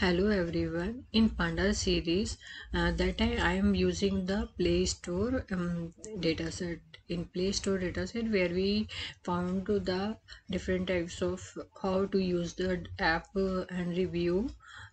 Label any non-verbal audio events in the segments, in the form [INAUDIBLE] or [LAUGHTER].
hello everyone. In panda series uh, that time i am using the play store um, dataset in play store dataset where we found the different types of how to use the app uh, and review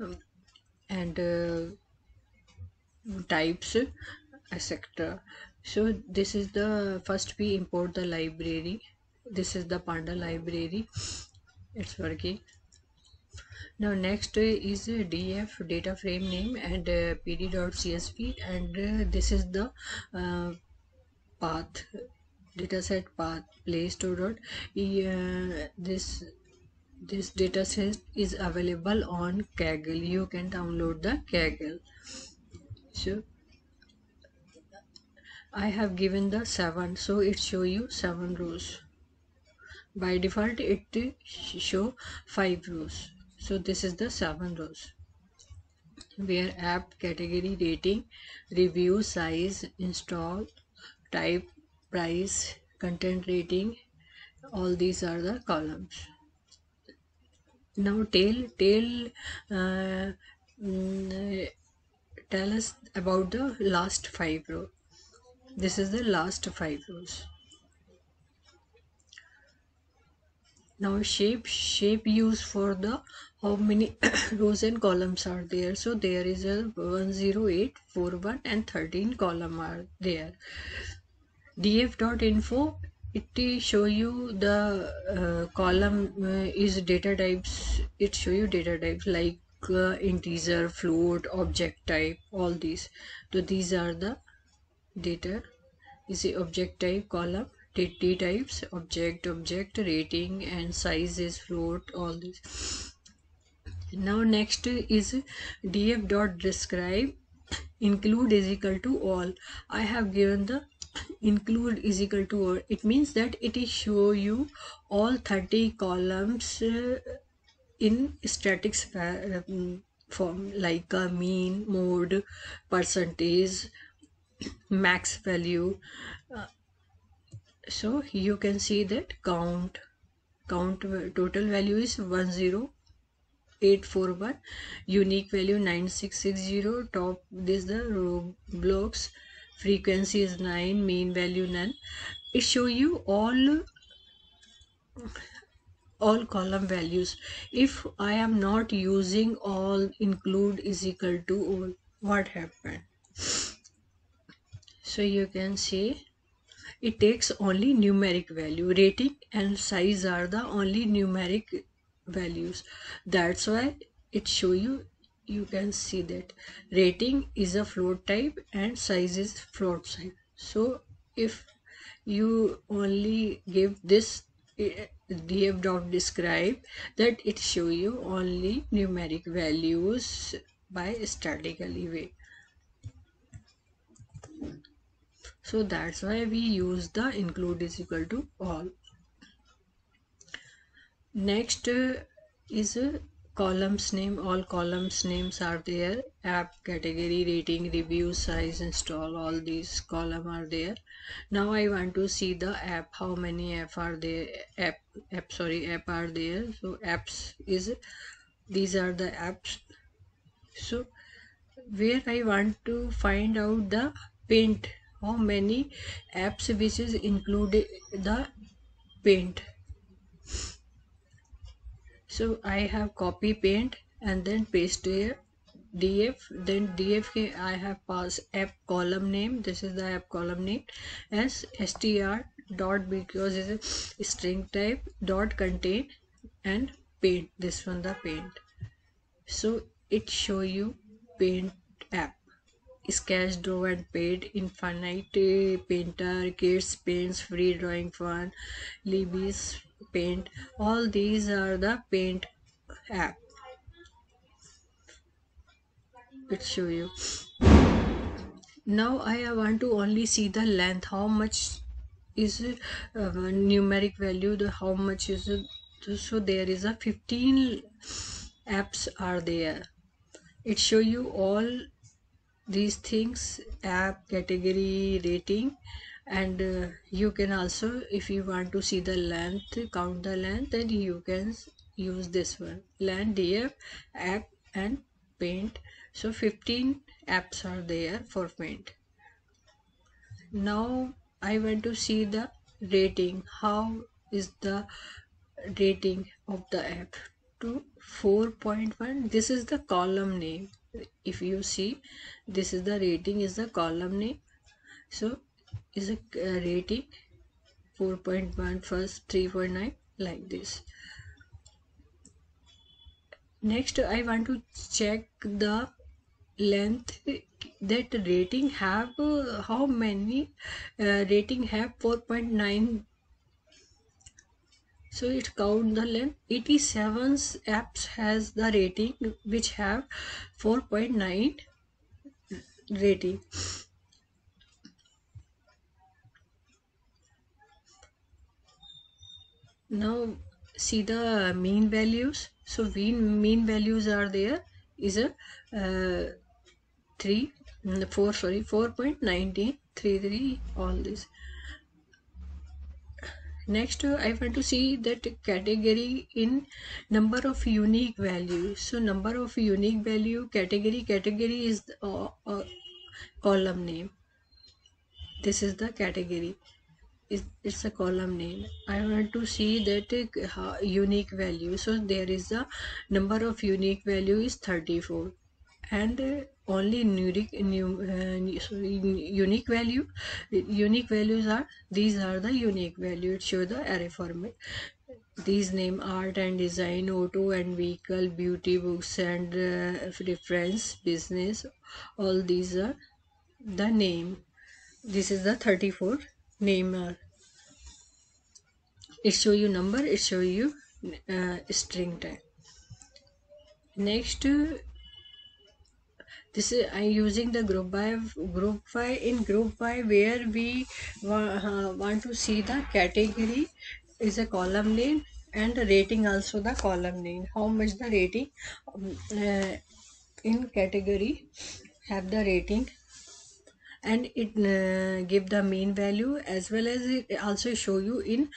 um, and uh, types etc so this is the first we import the library. This is the panda library. It's working now next is df data frame name and uh, pd.csv and uh, this is the uh, path dataset path play store dot uh, this this dataset is available on kaggle. You can download the kaggle. So i have given the seven so it show you seven rows. By default it show five rows so this is the seven rows. Where app category rating review size install type price content rating all these are the columns. Now tail tail uh, mm, tell us about the last five row. This is the last five rows now shape shape used for the how many [COUGHS] rows and columns are there? So there is a 108 41 and 13 column are there. Df.info it show you the uh, column uh, is data types it show you data types like uh, integer float object type all these. So these are the data is the object type column t types object object rating and size is float all this now next is df dot describe include is equal to all. I have given the include is equal to all. It means that it is show you all 30 columns uh, in static um, form like a mean mode percentage max value uh, so you can see that count count total value is 10841 unique value 9660 top this the row blocks frequency is 9 mean value none. It show you all all column values. If i am not using all include is equal to all what happened? So you can see it takes only numeric value. Rating and size are the only numeric values. That's why it show you you can see that. Rating is a float type and size is float type. So if you only give this eh, df dot describe that it show you only numeric values by statically way so that's why we use the include is equal to all. Next uh, is uh, columns name. All columns names are there. App category rating review size install. All these column are there. Now i want to see the app. How many app are there? App app sorry app are there. So apps is these are the apps. So where i want to find out the paint how many apps which is included the paint? So i have copy paint and then paste here df then df i have pass app column name. This is the app column name. As str dot because it's a string type dot contain and paint. This one the paint. So it show you paint app sketch draw and paint infinite painter kids paints free drawing fun libby's paint. All these are the paint app. It show you. Now i want to only see the length. How much is it? Uh, numeric value the how much is it? So there is a 15 apps are there. It show you all these things app category rating and uh, you can also if you want to see the length count the length then you can use this one. Land df app and paint. So 15 apps are there for paint. Now i want to see the rating. How is the rating of the app? To 4.1 this is the column name if you see this is the rating is the column name. So is a uh, rating 4.1 first 3.9 like this. Next i want to check the length that rating have uh, how many uh, rating have 4.9 so it count the length. 87 apps has the rating which have 4.9 rating. Now see the mean values. So mean mean values are there. Is a uh, 3 mm, 4 sorry 4.1933 all this next i want to see that category in number of unique values so number of unique value category category is the, uh, uh, column name. This is the category. It's a column name. I want to see that uh, unique value. So there is a number of unique value is 34 and uh, only unique new, uh, sorry, unique value unique values are these are the unique values show the array format. These name art and design auto and vehicle beauty books and uh, reference business all these are the name. This is the 34 name are it show you number it show you uh, string type. Next this is i'm using the group by group by in group by where we uh, want to see the category is a column name and the rating also the column name. How much the rating um, uh, in category have the rating and it uh, give the mean value as well as it also show you in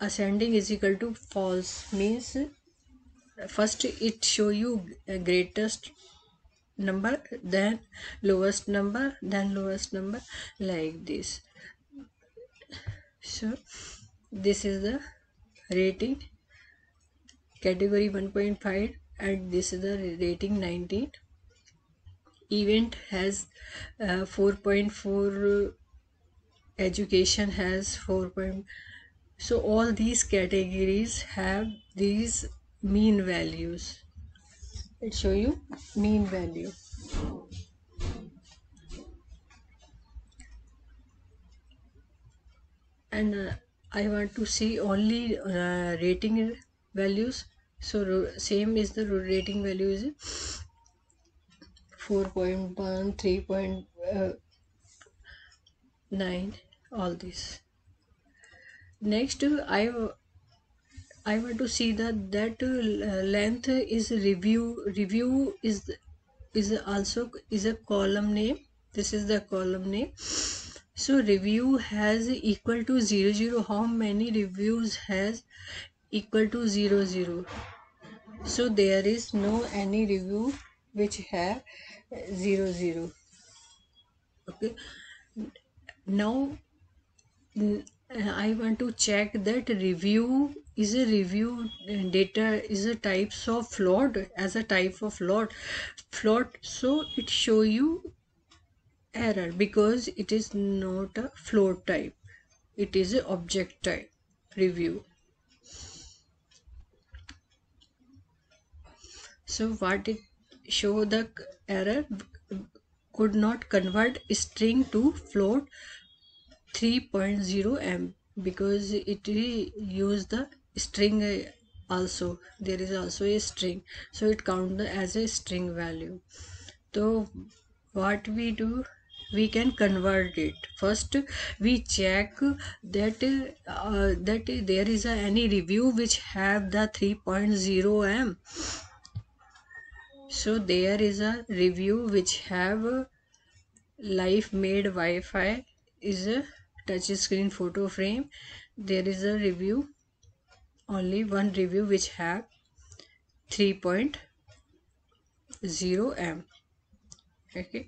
ascending is equal to false means. First it show you greatest number then lowest number then lowest number like this so this is the rating category 1.5 and this is the rating 19 event has uh, 4.4 education has 4. so all these categories have these mean values it show you mean value. And uh, I want to see only uh, rating values. So same is the rating value is 4.1 3.9 all this next I I want to see that that uh, length is review review is is also is a column name. This is the column name. So review has equal to 0 0 how many reviews has equal to 0 0 so there is no any review which have 0 0 okay. Now I want to check that review is a review data is a types of float as a type of float float so it show you error because it is not a float type. It is a object type review. So what it show the error could not convert string to float 3.0 m because it use the string also. There is also a string so it count as a string value. So what we do we can convert it. First we check that uh, that there is a, any review which have the 3.0 m. So there is a review which have life made wi-fi is a touch screen photo frame. There is a review only one review which have 3.0 m. Okay.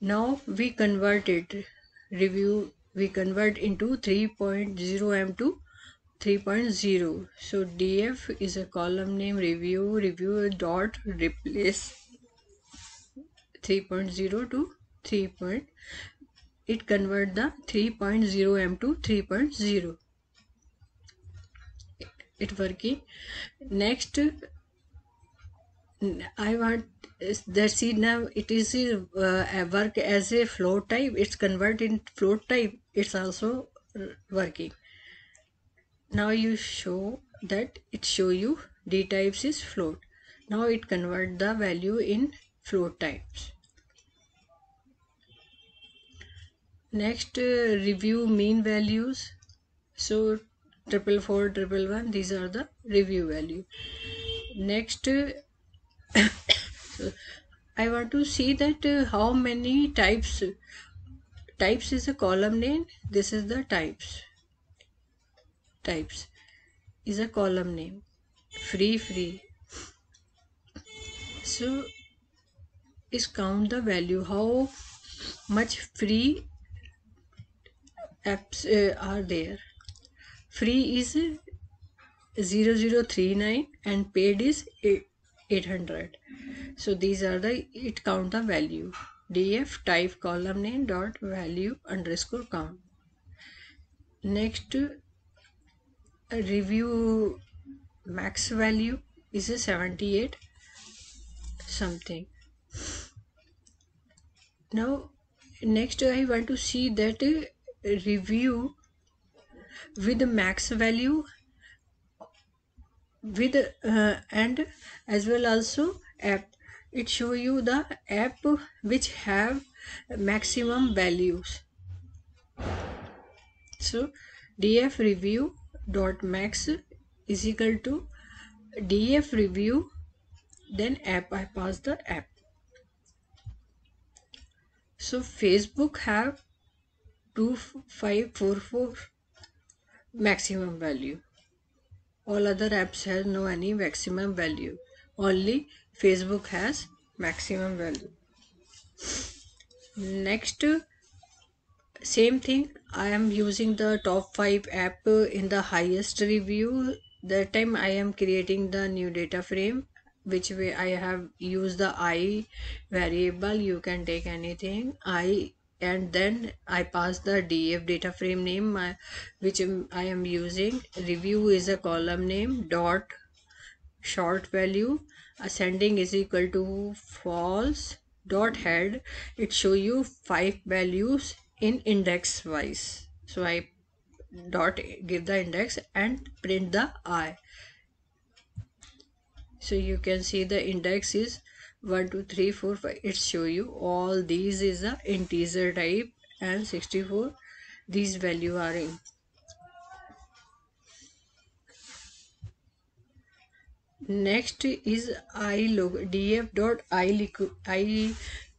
Now we convert it review we convert into 3.0 m to 3.0 so df is a column name review review dot replace 3.0 to 3. It convert the 3.0 m to 3.0 it working. Next I want that see now it is uh, work as a float type. It's convert in float type. It's also working. Now you show that it show you d types is float. Now it convert the value in float types next uh, review mean values. So triple four triple one these are the review value. Next uh, [COUGHS] I want to see that uh, how many types types is a column name. This is the types. Types is a column name. Free free. So is count the value. How much free apps uh, are there. Free is 0039 and paid is 800 so these are the it count the value. Df type column name dot value underscore count. Next review max value is a 78 something. Now next i want to see that review with the max value with uh, and as well also app. It show you the app which have maximum values. So df review dot max is equal to df review then app i pass the app. So facebook have 2544 maximum value. All other apps has no any maximum value. Only facebook has maximum value. Next same thing. I am using the top 5 app in the highest review. That time i am creating the new data frame which way i have used the i variable. You can take anything. I and then I pass the df data frame name my, which I am using. Review is a column name dot short value. Ascending is equal to false dot head. It show you five values in index wise. So I dot give the index and print the i. So you can see the index is 1 2 3 4 5 it show you all these is a integer type and 64 these value are in. Next is iloc df dot i i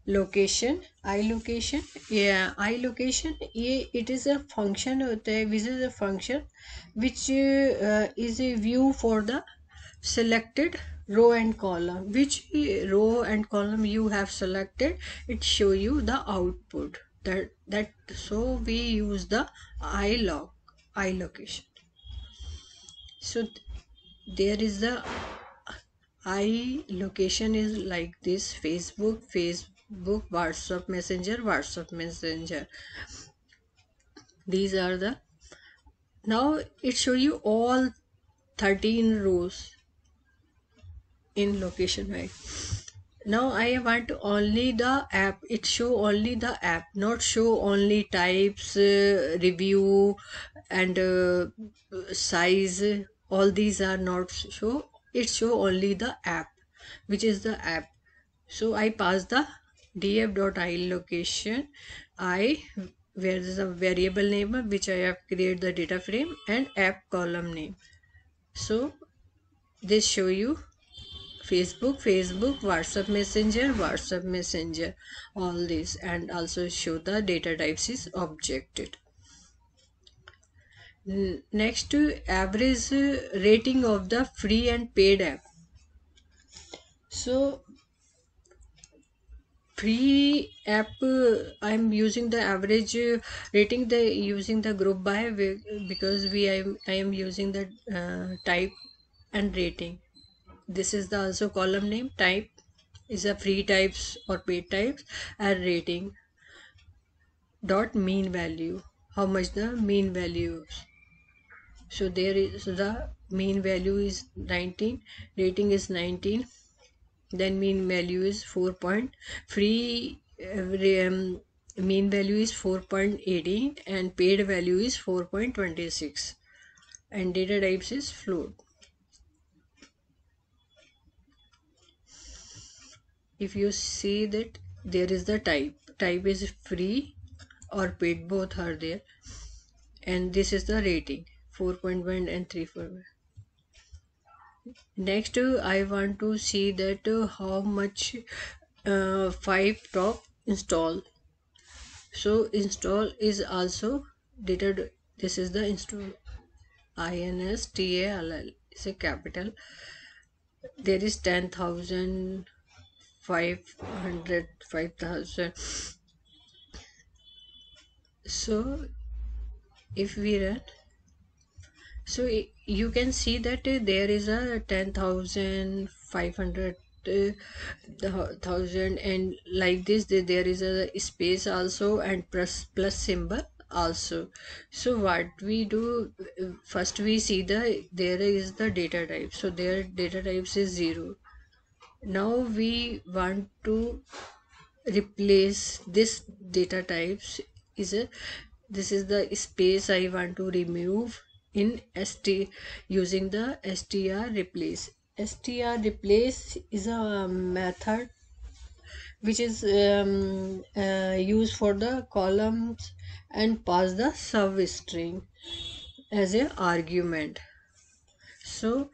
location. I location yeah i location it is a function which is a function which uh, is a view for the selected row and column. Which row and column you have selected it show you the output. That that so we use the i log i location. So there is the i location is like this. Facebook facebook whatsapp messenger whatsapp messenger. These are the now it show you all 13 rows in location right? Now i want only the app. It show only the app not show only types uh, review and uh, size. All these are not show. It show only the app which is the app. So i pass the df.i location. I where is a variable name which i have created the data frame and app column name. So this show you facebook facebook whatsapp messenger whatsapp messenger. All this and also show the data types is objected. Next to average rating of the free and paid app. So free app i'm using the average rating the using the group by because we i, I am using the uh, type and rating this is the also column name. Type is a free types or paid types and rating dot mean value. How much the mean value is? So there is the mean value is 19 rating is 19 then mean value is 4 point free um, mean value is 4.18 and paid value is 4.26 and data types is float if you see that there is the type type is free or paid both are there. And this is the rating 4.1 and 3.1 next i want to see that how much uh, five top install. So install is also data this is the install. Install is a capital. There is 10000 500 5000 so if we run so you can see that uh, there is a 10500 uh, thousand and like this there is a space also and plus plus symbol also. So what we do first we see the there is the data type. So their data types is zero now we want to replace this data types. Is a this is the space i want to remove in st using the str replace. Str replace is a method which is um, uh, used for the columns and pass the service substring as a argument. So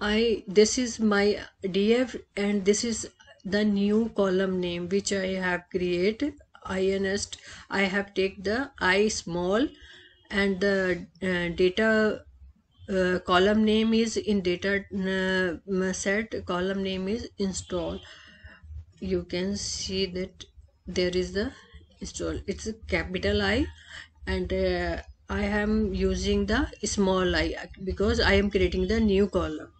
I this is my df and this is the new column name which I have created. Inst I have take the i small and the uh, data uh, column name is in data uh, set column name is install. You can see that there is the install. It's a capital I and uh, I am using the small i because I am creating the new column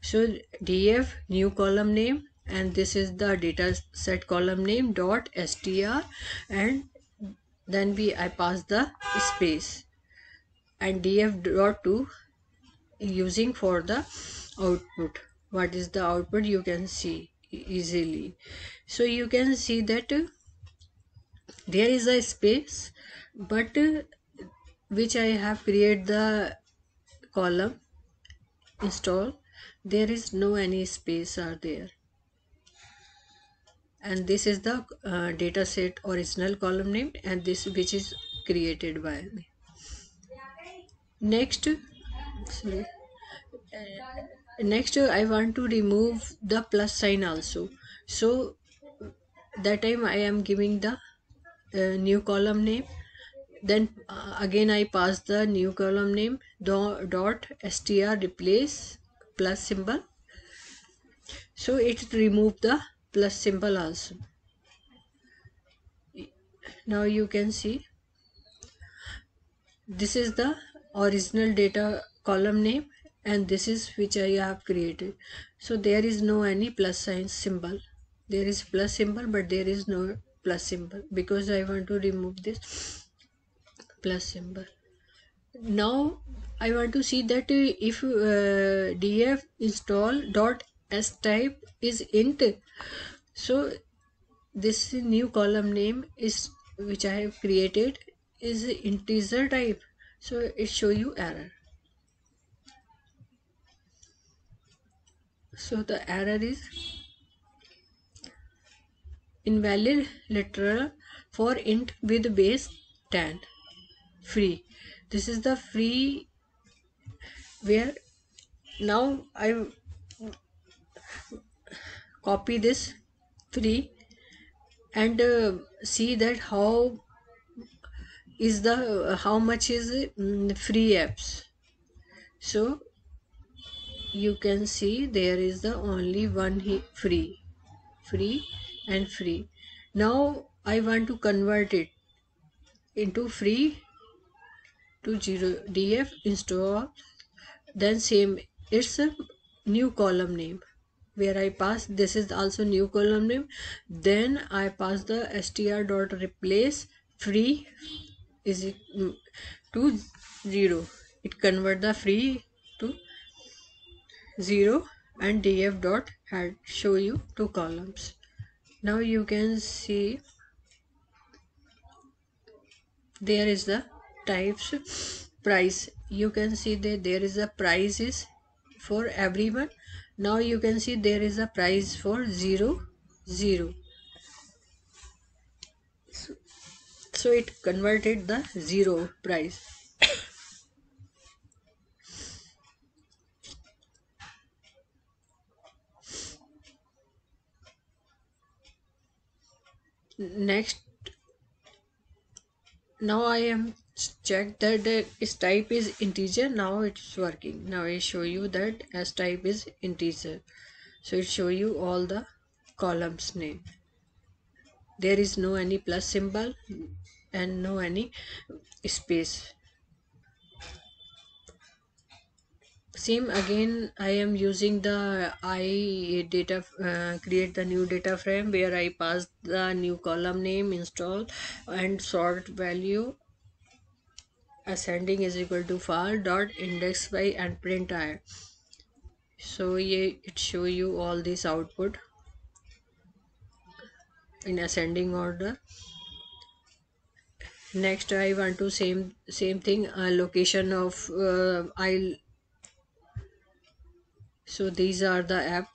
so df new column name and this is the data set column name dot str and then we i pass the space. And df dot to using for the output. What is the output? You can see easily. So you can see that there is a space but which i have created the column install there is no any space are there. And this is the uh, data set original column name and this which is created by me. Next sorry. Uh, next i want to remove the plus sign also. So that time i am giving the uh, new column name. Then uh, again i pass the new column name dot str replace plus symbol. So it remove the plus symbol also. Now you can see. This is the original data column name and this is which I have created. So there is no any plus sign symbol. There is plus symbol but there is no plus symbol because I want to remove this plus symbol now I want to see that if uh, df install dot s type is int so this new column name is which I have created is integer type. So it show you error. So the error is invalid literal for int with base 10 free this is the free where now I copy this free and uh, see that how is the how much is um, free apps. So you can see there is the only one free free and free. Now I want to convert it into free to 0 df install then same it's a new column name. Where I pass this is also new column name. Then I pass the str dot replace free is it mm, to 0 it convert the free to 0 and df dot had show you two columns. Now you can see there is the price. You can see that there is a price is for everyone. Now you can see there is a price for 0 0 so, so it converted the zero price. Next now I am check that its type is integer now it's working. Now I show you that s type is integer. So it show you all the columns name. There is no any plus symbol and no any space. Same again I am using the I data uh, create the new data frame where I pass the new column name install and sort value ascending is equal to far dot index by and print I so it show you all this output in ascending order. Next I want to same same thing uh, location of uh, I'll so these are the app.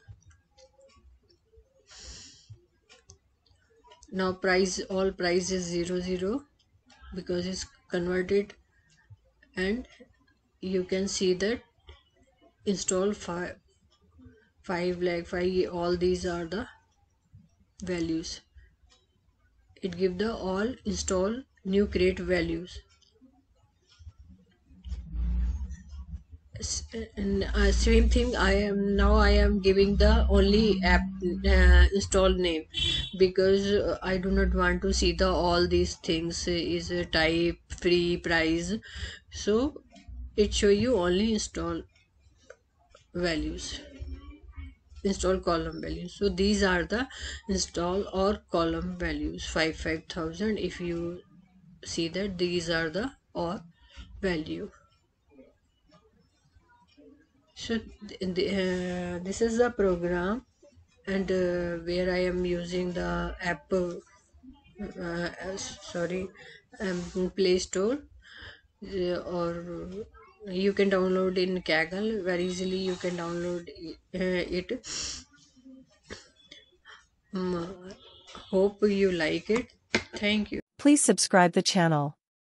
Now price all price is 0 0 because it's converted and you can see that install 5 5 like 5 all these are the values. It give the all install new create values uh, same thing i am now i am giving the only app uh, install name because uh, i do not want to see the all these things is a type free price. So it show you only install values. Install column values. So these are the install or column values. 5 5000 if you see that these are the or value so uh, this is the program and uh, where I am using the app uh, sorry um, Play Store uh, or you can download in Kaggle. Very easily you can download uh, it. Um, hope you like it. Thank you. Please subscribe the channel.